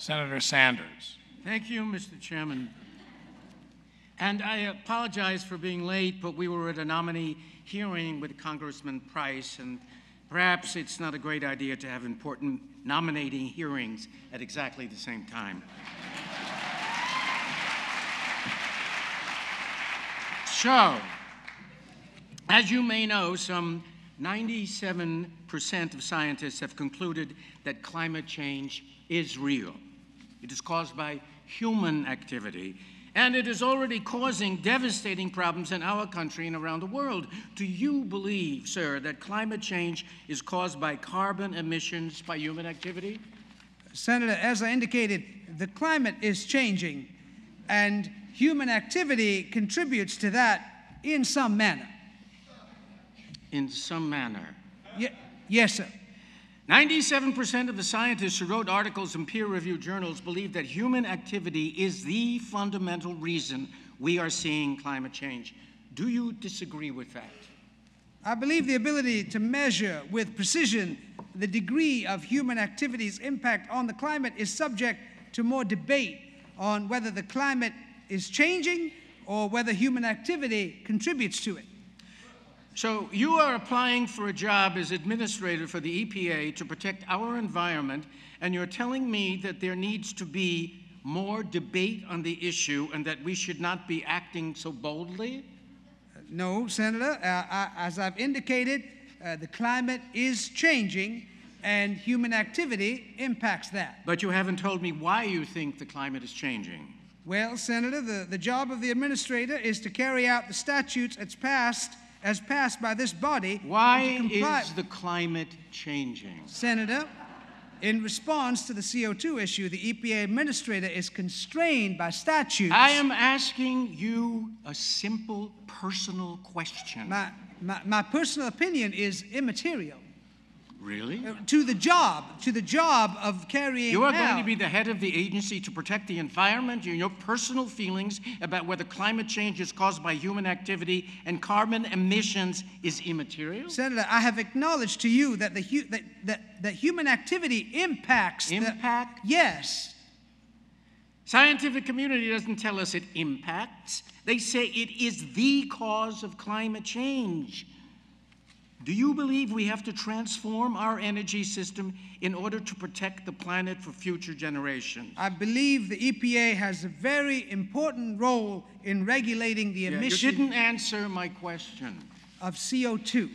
Senator Sanders. Thank you, Mr. Chairman. And I apologize for being late, but we were at a nominee hearing with Congressman Price, and perhaps it's not a great idea to have important nominating hearings at exactly the same time. So, as you may know, some 97% of scientists have concluded that climate change is real. It is caused by human activity, and it is already causing devastating problems in our country and around the world. Do you believe, sir, that climate change is caused by carbon emissions by human activity? Senator, as I indicated, the climate is changing, and human activity contributes to that in some manner. In some manner. Ye- yes, sir. 97% of the scientists who wrote articles in peer reviewed journals believe that human activity is the fundamental reason we are seeing climate change. Do you disagree with that? I believe the ability to measure with precision the degree of human activity's impact on the climate is subject to more debate on whether the climate is changing or whether human activity contributes to it. So, you are applying for a job as administrator for the EPA to protect our environment, and you're telling me that there needs to be more debate on the issue and that we should not be acting so boldly? No, Senator. Uh, I, as I've indicated, uh, the climate is changing and human activity impacts that. But you haven't told me why you think the climate is changing. Well, Senator, the, the job of the administrator is to carry out the statutes as passed, as passed by this body. Why and to comply- is the climate changing? Senator, in response to the CO2 issue, the EPA administrator is constrained by statutes. I am asking you a simple personal question. My, my, my personal opinion is immaterial really? uh, to the job, to the job of carrying You are out. going to be the head of the agency to protect the environment. Your personal feelings about whether climate change is caused by human activity and carbon emissions is immaterial. Senator, I have acknowledged to you that the hu- that, that, that human activity impacts the- Impact? yes. Scientific community doesn't tell us it impacts. They say it is the cause of climate change. Do you believe we have to transform our energy system in order to protect the planet for future generations? I believe the EPA has a very important role in regulating the Yeah, You didn't answer my question. of CO2.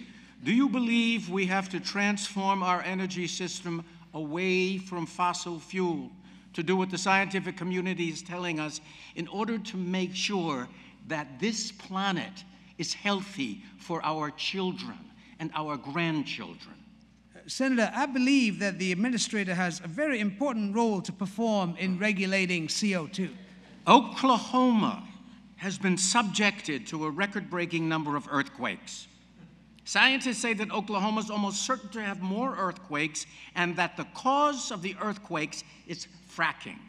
Do you believe we have to transform our energy system away from fossil fuel to do what the scientific community is telling us in order to make sure that this planet is healthy for our children and our grandchildren? Senator, I believe that the administrator has a very important role to perform in regulating CO2. Oklahoma has been subjected to a record breaking number of earthquakes. Scientists say that Oklahoma is almost certain to have more earthquakes and that the cause of the earthquakes is fracking.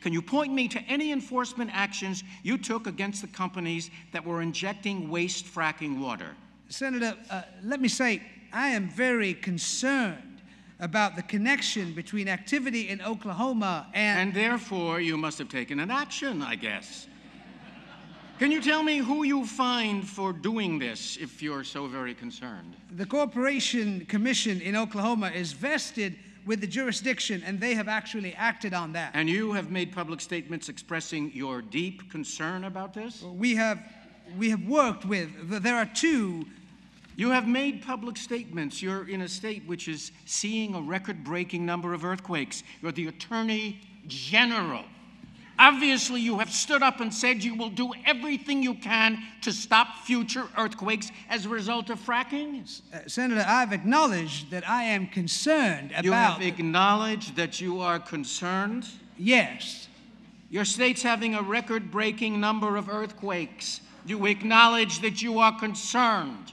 Can you point me to any enforcement actions you took against the companies that were injecting waste fracking water? Senator, uh, let me say, I am very concerned about the connection between activity in Oklahoma and, And therefore, you must have taken an action, I guess. Can you tell me who you fined for doing this if you're so very concerned? the Corporation Commission in Oklahoma is vested with the jurisdiction, and they have actually acted on that. And you have made public statements expressing your deep concern about this? We have, we have worked with, there are two You have made public statements. You're in a state which is seeing a record breaking number of earthquakes. You're the Attorney General. Obviously, you have stood up and said you will do everything you can to stop future earthquakes as a result of fracking. Uh, Senator, I've acknowledged that I am concerned about. You have acknowledged that you are concerned. yes. Your state's having a record breaking number of earthquakes. You acknowledge that you are concerned.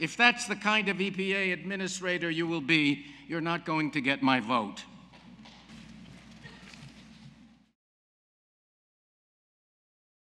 If that's the kind of EPA administrator you will be, you're not going to get my vote.